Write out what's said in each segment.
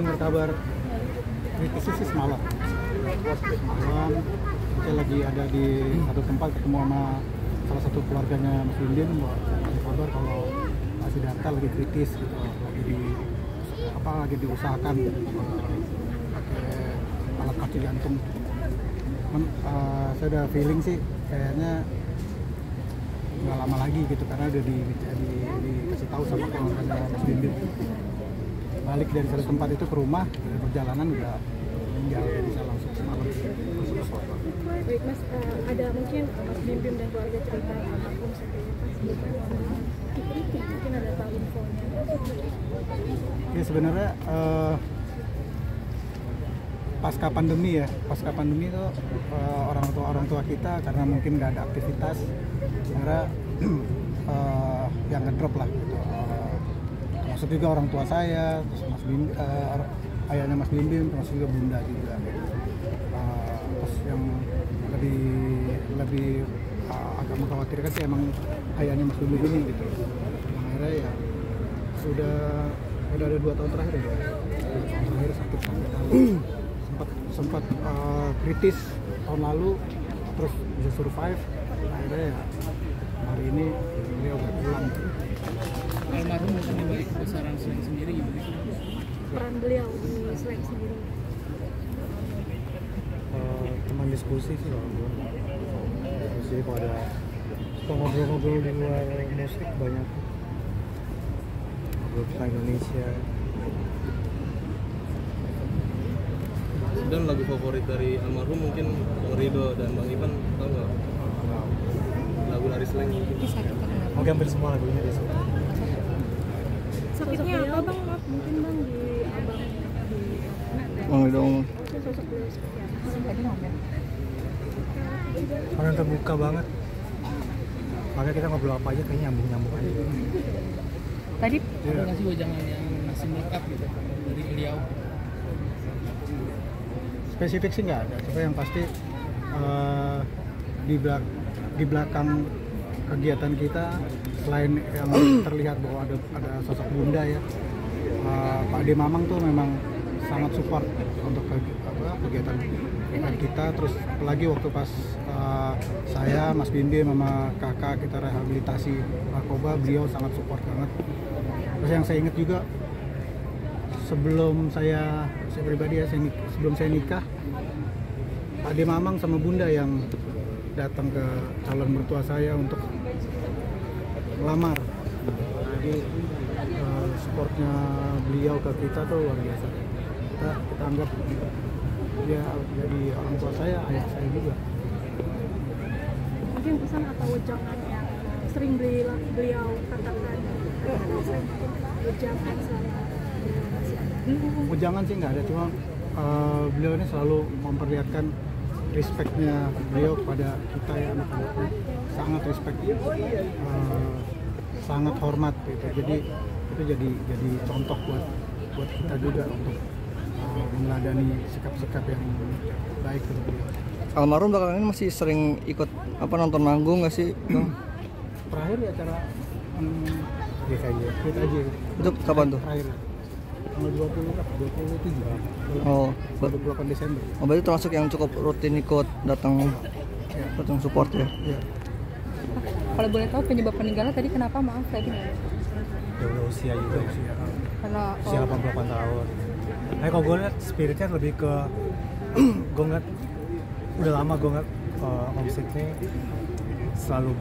dengar kabar. Kritis sih semalam. Semalam saya lagi ada di satu tempat ketemu sama salah satu keluarganya Mas Lindin ada kabar kalau masih data lagi kritis gitu lagi di apa lagi diusahakan. Pakai alat kaki jantung. Men, eh, saya udah feeling sih kayaknya nggak lama lagi gitu karena udah di, di, dikasih tahu sama keluarganya Mas Lindin balik dari satu tempat itu ke rumah perjalanan udah meninggal saya langsung semalam. Baik mas, eh, ada mungkin mas Bim Bim dan keluarga cerita almarhum sebelumnya mungkin ada tahu infonya. ya sebenarnya eh, pasca pandemi ya. Pasca pandemi itu eh, orang tua orang tua kita karena mungkin nggak ada aktivitas sebenarnya eh, yang ngedrop lah gitu termasuk juga orang tua saya terus mas Bim eh, or- ayahnya mas Bim Bim termasuk juga bunda juga. Eh, terus yang lebih lebih eh, agak mengkhawatirkan sih emang ayahnya mas Bim Bim ini gitu. Akhirnya ya sudah udah ada dua tahun terakhir ya. Dua tahun terakhir sakit sakit sempat sempat eh, kritis tahun lalu terus bisa survive. Akhirnya ya hari ini beliau udah pulang. Almarhum mungkin di balik besaran slang sendiri gimana sih? Peran beliau di slang sendiri. Eh, teman diskusi sih kalau gue diskusi kalau ada suka ngobrol-ngobrol di luar musik banyak ngobrol tentang Indonesia Dan lagu favorit dari almarhum mungkin Bang Rido dan Bang Ivan tahu nggak? Lagu dari Slang mungkin. mungkin hampir semua lagunya dia suka Sakitnya apa bang? Maaf, Mungkin bang di Oh, dong. orang terbuka banget makanya kita ngobrol apa aja kayaknya nyambung-nyambung aja Tadi Iya. ada sih wejangan yang masih make up gitu dari beliau? spesifik sih nggak ada tapi yang pasti eh, di belak di belakang kegiatan kita selain yang terlihat bahwa ada ada sosok bunda ya eh, Pak Ade Mamang tuh memang sangat support untuk kegiatan kita. Terus apalagi waktu pas eh, saya Mas Bimbi sama kakak kita rehabilitasi narkoba beliau sangat support banget. Terus yang saya ingat juga sebelum saya saya pribadi ya sebelum saya nikah Pak Ade Mamang sama Bunda yang datang ke calon mertua saya untuk melamar jadi eh, supportnya beliau ke kita tuh luar biasa. Kita kita anggap dia jadi orang tua saya ayah saya juga. Mungkin pesan atau wejangan yang sering beliau, beliau katakan wejangan. Ujangan sih nggak ada, cuma eh, beliau ini selalu memperlihatkan respectnya beliau kepada kita ya anak-anaknya. Sangat respect, eh, sangat hormat gitu. Jadi itu jadi jadi contoh buat buat kita juga untuk eh, meneladani sikap-sikap yang baik beliau. Almarhum belakangan ini masih sering ikut apa nonton manggung nggak sih? Bang? Terakhir ya acara hmm, GKJ, GKJ Itu kapan tuh? terakhir tanggal 20 apa? 27 Oh, ber- 28 Desember. oh berarti termasuk yang cukup rutin ikut datang Ya. datang support ya? Ya. Kalau boleh tahu penyebab meninggalnya tadi kenapa? Maaf tadi nggak? ya udah usia juga Usia. Karena usia oh, 88 tahun. Nah kalau gue liat spiritnya lebih ke gue ngeliat udah lama gue ngeliat uh, Om Sidney selalu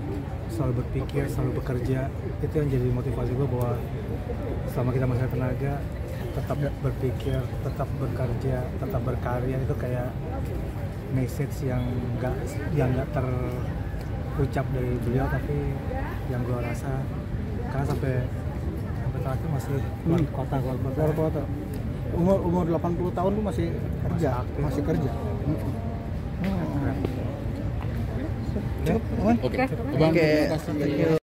selalu berpikir selalu bekerja. Itu yang jadi motivasi gue bahwa selama kita masih tenaga tetap berpikir tetap bekerja tetap berkarya. Itu kayak message yang enggak yang enggak terucap dari beliau tapi yang gue rasa karena sampai sampai terakhir masih keluar Hmm. kota keluar kota. Keluar kota. Umur umur 80 tahun tuh masih kerja? Masih kerja? Cukup, Oke. Oke. Thank you.